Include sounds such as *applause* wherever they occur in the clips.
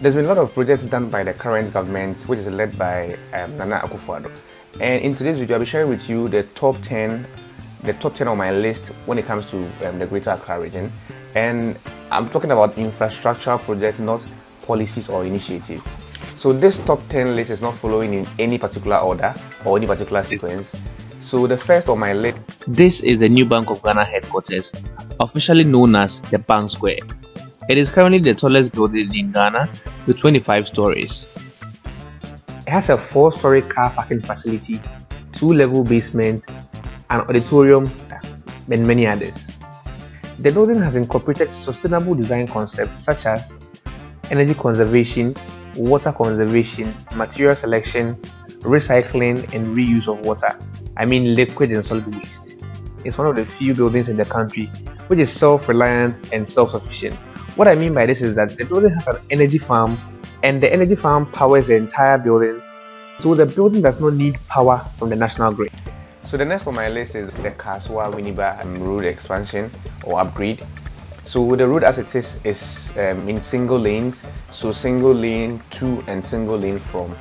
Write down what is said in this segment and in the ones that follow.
There's been a lot of projects done by the current government, which is led by um, Nana Akufo-Addo. And in today's video, I'll be sharing with you the top 10, the top 10 on my list when it comes to um, the Greater Accra region. And I'm talking about infrastructure projects, not policies or initiatives. So this top 10 list is not following in any particular order or any particular sequence. So the first on my list, this is the new Bank of Ghana headquarters, officially known as the Bank Square. It is currently the tallest building in Ghana with 25 stories. It has a four-story car parking facility, two-level basements, an auditorium, and many others. The building has incorporated sustainable design concepts such as energy conservation, water conservation, material selection, recycling, and reuse of water. I mean liquid and solid waste. It's one of the few buildings in the country which is self-reliant and self-sufficient what I mean by this is that the building has an energy farm and the energy farm powers the entire building. So the building does not need power from the national grid. So the next on my list is the Kasoa Winneba road expansion or upgrade. So the road as it is is um, in single lanes, so single lane to and single lane from.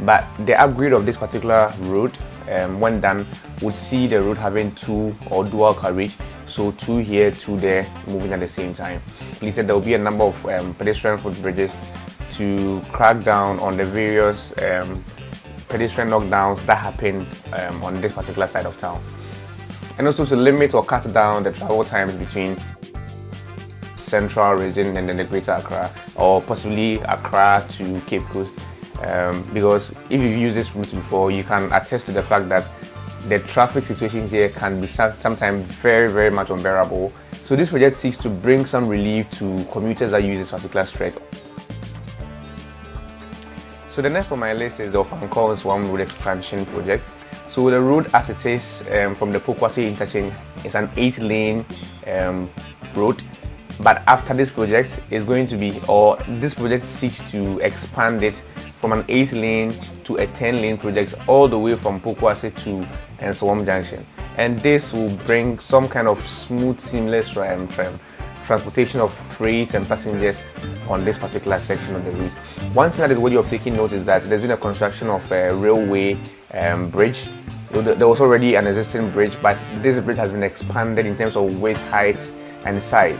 But the upgrade of this particular road, um, when done, would see the road having two or dual carriage so two here, two there, moving at the same time. Later there will be a number of um, pedestrian footbridges to crack down on the various um, pedestrian knockdowns that happen um, on this particular side of town. And also to limit or cut down the travel times between central region and then the greater Accra or possibly Accra to Cape Coast um, because if you've used this route before you can attest to the fact that the traffic situations here can be sometimes very, very much unbearable. So this project seeks to bring some relief to commuters that use this particular stretch. So the next on my list is the Ofankor Nsawam Road Expansion Project. So the road as it is um, from the Pokuase interchange is an 8-lane um, road but after this project is going to be or this project seeks to expand it from an 8 lane to a 10 lane project all the way from Pokuase to Nsawam Junction. And this will bring some kind of smooth, seamless um, transportation of freight and passengers on this particular section of the route. One thing that is worthy of taking note is that there's been a construction of a railway um, bridge. There was already an existing bridge, but this bridge has been expanded in terms of width, height, and size.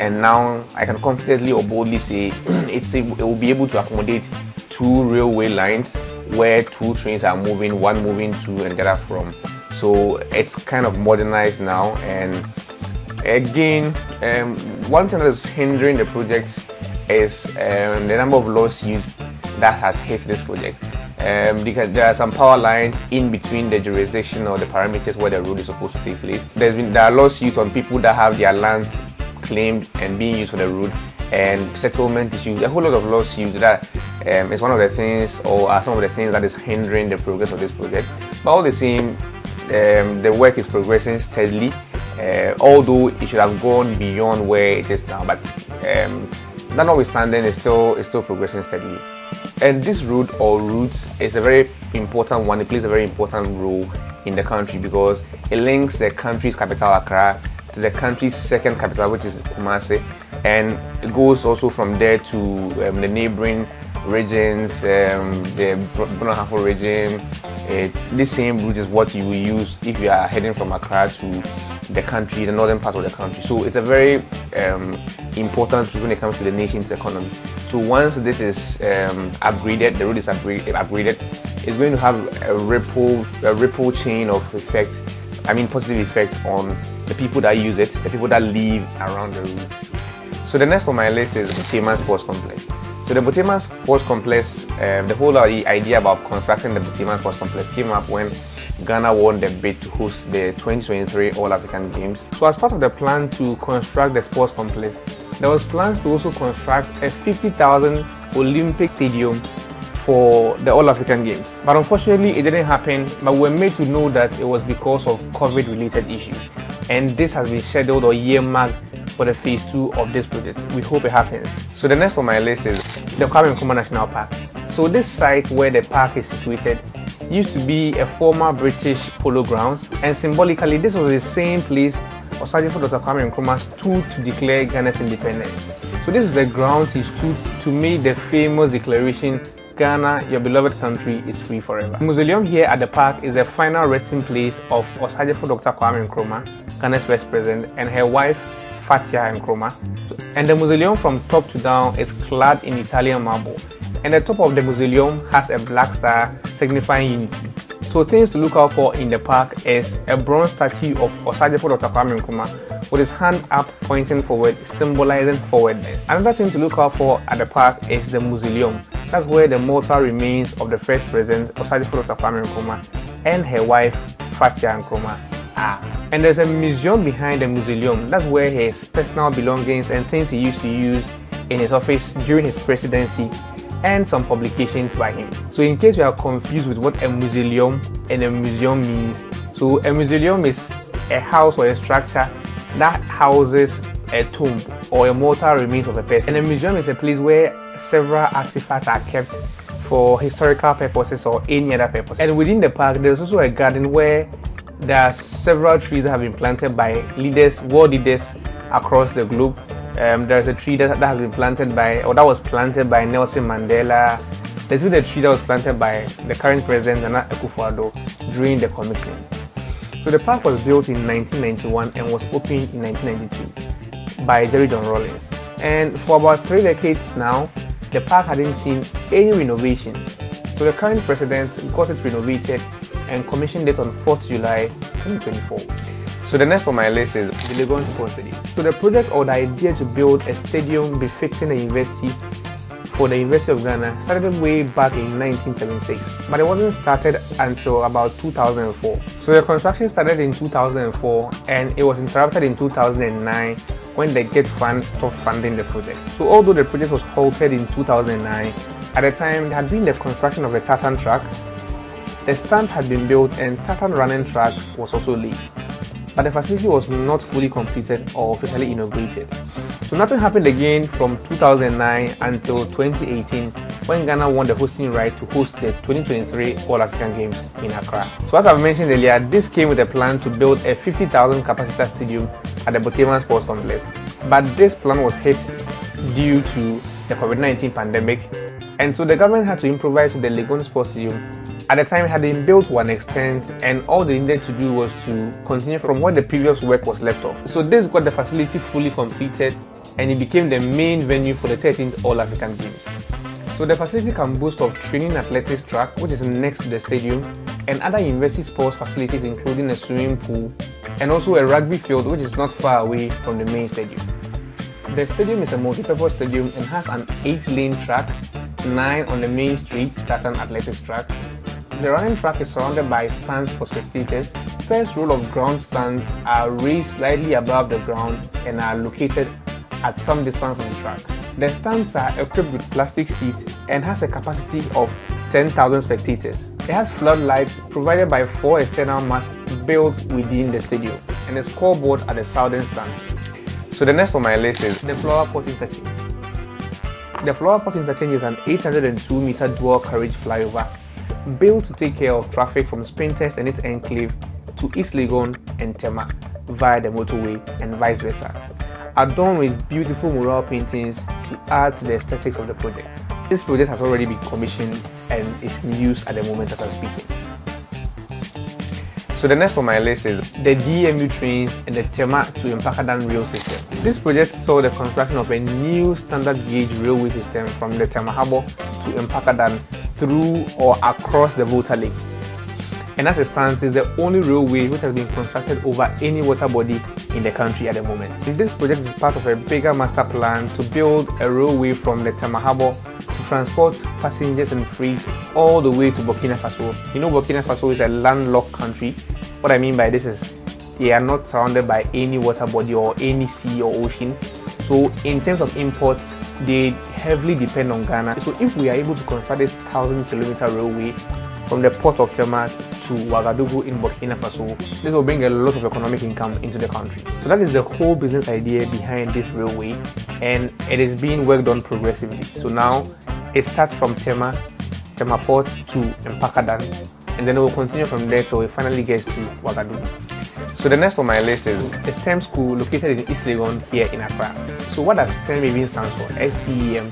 And now I can confidently or boldly say *clears throat* it will be able to accommodate two railway lines where two trains are moving, one moving to and the other from. So it's kind of modernized now. And again, um, one thing that is hindering the project is um, the number of lawsuits that has hit this project. Um, because there are some power lines in between the jurisdiction or the parameters where the road is supposed to take place. There's been there are lawsuits on people that have their lands claimed and being used for the road and settlement issues, a whole lot of lawsuits that um, is one of the things or are some of the things that is hindering the progress of this project. But all the same, um, the work is progressing steadily, uh, although it should have gone beyond where it is now. But um, that notwithstanding, it's still, it's still progressing steadily. And this route or routes is a very important one. It plays a very important role in the country because it links the country's capital Accra to the country's second capital, which is Kumasi, and it goes also from there to um, the neighboring regions, um, the Brong-Ahafo region. This same route is what you will use if you are heading from Accra to the country, the northern part of the country. So it's a very um, important when it comes to the nation's economy. So once this is um, upgraded, the road is upgraded, it's going to have a ripple, a ripple chain of effects. I mean, positive effects on the people that use it, the people that live around the route. So the next on my list is Borteyman Sports Complex. So the Borteyman Sports Complex, um, the whole idea about constructing the Borteyman Sports Complex came up when Ghana won the bid to host the 2023 All African Games. So as part of the plan to construct the sports complex, there was plans to also construct a 50,000 Olympic stadium for the All African Games. But unfortunately, it didn't happen. But we were made to know that it was because of COVID related issues and this has been scheduled or earmarked for the phase two of this project. We hope it happens. So the next on my list is the Kwame Nkrumah National Park. So this site where the park is situated used to be a former British polo grounds and symbolically this was the same place Osagyefo Dr. Kwame Nkrumah stood to declare Ghana's independence. So this is the ground he stood to make the famous declaration Ghana, your beloved country, is free forever. The mausoleum here at the park is the final resting place of Osagyefo Dr. Kwame Nkrumah, Ghana's first president, and her wife, Fathia Nkrumah. And the mausoleum from top to down is clad in Italian marble. And the top of the mausoleum has a black star signifying unity. So things to look out for in the park is a bronze statue of Osagyefo Dr. Kwame Nkrumah with his hand up pointing forward, symbolizing forwardness. Another thing to look out for at the park is the mausoleum. That's where the mortal remains of the first president, Osagyefo Dr. Kwame Nkrumah, and her wife, Fathia Nkrumah, are. And there's a museum behind the mausoleum. That's where his personal belongings and things he used to use in his office during his presidency and some publications by him. So in case you are confused with what a mausoleum and a museum means, so a mausoleum is a house or a structure that houses a tomb or a mortal remains of a person. And a museum is a place where several artifacts are kept for historical purposes or any other purpose. And within the park, there's also a garden where there are several trees that have been planted by leaders, world leaders across the globe. Um, there's a tree that, that has been planted by, or that was planted by Nelson Mandela. There's even a tree that was planted by the current president, Nana Akufo-Addo, during the commission. So the park was built in 1991 and was opened in 1992 by Jerry John Rawlings. And for about three decades now, the park hadn't seen any renovation. So the current president got it renovated and commissioned it on 4th July 2024. So the next on my list is the Legon Sports Stadium. So the project or the idea to build a stadium befitting the university for the University of Ghana started way back in 1976, but it wasn't started until about 2004. So the construction started in 2004 and it was interrupted in 2009 when the GET Fund stopped funding the project. So although the project was halted in 2009, at the time there had been the construction of a tartan track, the stands had been built and tartan running track was also laid, but the facility was not fully completed or officially inaugurated. So nothing happened again from 2009 until 2018 when Ghana won the hosting right to host the 2023 All African Games in Accra. So as I've mentioned earlier, this came with a plan to build a 50,000 capacity stadium at the Borteyman Sports Complex. But this plan was hit due to the COVID-19 pandemic and so the government had to improvise with the Legon Sports Stadium at the time it had been built to an extent and all they needed to do was to continue from where the previous work was left off. So this got the facility fully completed and it became the main venue for the 13th All African Games. So the facility can boast of training athletics track which is next to the stadium and other university sports facilities including a swimming pool and also a rugby field which is not far away from the main stadium. The stadium is a multi-purpose stadium and has an 8-lane track, 9 on the main street, Tartan athletics track. The running track is surrounded by stands for spectators. First row of ground stands are raised slightly above the ground and are located at some distance from the track. The stands are equipped with plastic seats and has a capacity of 10,000 spectators. It has floodlights provided by four external masts built within the stadium and a scoreboard at the southern stand. So the next on my list is the Flower Pot Interchange. The Flower Pot Interchange is an 802 meter dual carriage flyover built to take care of traffic from Spintex and its enclave to East Legon and Tema via the motorway and vice versa adorned with beautiful mural paintings to add to the aesthetics of the project. This project has already been commissioned and is in use at the moment as I'm speaking. So the next on my list is the DMU trains and the Tema to Mpakadan rail system. This project saw the construction of a new standard gauge railway system from the Tema Harbour to Mpakadan through or across the Volta Lake and as it stands is the only railway which has been constructed over any water body in the country at the moment. This project is part of a bigger master plan to build a railway from the Harbour to transport passengers and freight all the way to Burkina Faso. You know Burkina Faso is a landlocked country. What I mean by this is they are not surrounded by any water body or any sea or ocean. So in terms of imports, they heavily depend on Ghana. So if we are able to construct this thousand kilometer railway from the port of Tema to Ouagadougou in Burkina Faso. This will bring a lot of economic income into the country. So that is the whole business idea behind this railway and it is being worked on progressively. So now it starts from Tema, Tema Port to Mpakadan and then it will continue from there till it finally gets to Ouagadougou. So the next on my list is a STEM school located in East Legon here in Accra. So what does STEM even stand for? STEM.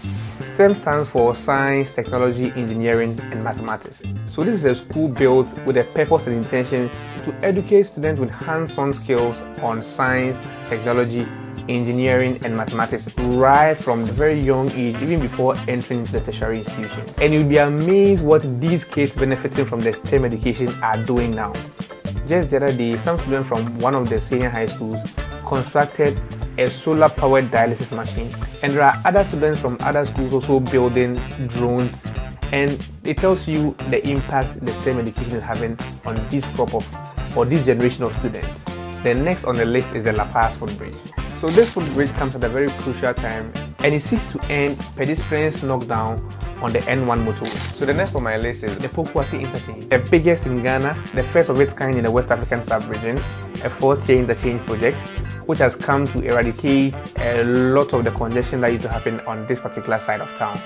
STEM stands for Science, Technology, Engineering and Mathematics. So this is a school built with a purpose and intention to educate students with hands-on skills on science, technology, engineering and mathematics right from the very young age, even before entering into the tertiary institution. And you'll be amazed what these kids benefiting from the STEM education are doing now. Just the other day, some students from one of the senior high schools constructed a solar powered dialysis machine. And there are other students from other schools also building drones. And it tells you the impact the STEM education is having on this crop of or this generation of students. The next on the list is the La Paz footbridge. So this footbridge comes at a very crucial time and it seeks to end pedestrians knockdown on the N1 motorway. So the next on my list is the Pokuase interchange, the biggest in Ghana, the first of its kind in the West African sub-region, a four-tier interchange project which has come to eradicate a lot of the congestion that used to happen on this particular side of town.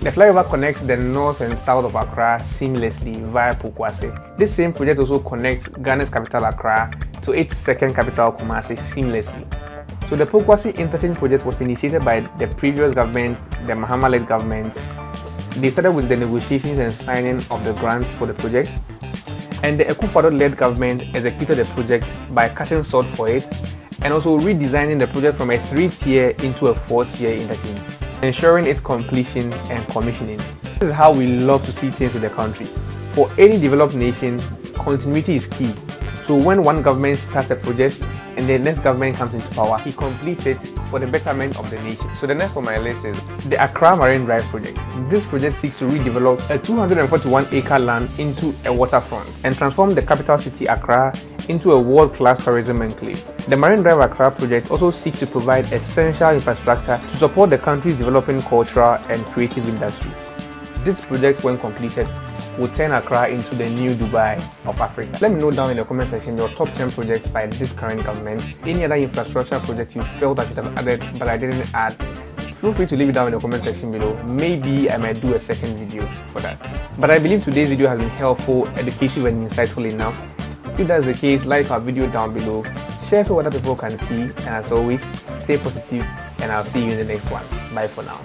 The flyover connects the north and south of Accra seamlessly via Pokuase. This same project also connects Ghana's capital Accra to its second capital Kumasi seamlessly. So the Pokuase interchange project was initiated by the previous government, the Mahama-led government. They started with the negotiations and signing of the grants for the project. And the Akufo-Addo-led government executed the project by cutting salt for it and also redesigning the project from a three-tier into a four-tier interchange, ensuring its completion and commissioning. This is how we love to see things in the country. For any developed nation, continuity is key. So when one government starts a project, and the next government comes into power, he completes it for the betterment of the nation. So the next on my list is the Accra Marine Drive project. This project seeks to redevelop a 241 acre land into a waterfront and transform the capital city Accra into a world-class tourism enclave. The Marine Drive Accra project also seeks to provide essential infrastructure to support the country's developing cultural and creative industries. This project, when completed, will turn Accra into the new Dubai of Africa. Let me know down in the comment section your top 10 projects by this current government, any other infrastructure project you felt I should have added but I didn't add. Feel free to leave it down in the comment section below. Maybe I might do a second video for that. But I believe today's video has been helpful, educative and insightful enough. If that's the case, like our video down below, share so other people can see, and as always, stay positive, and I'll see you in the next one. Bye for now.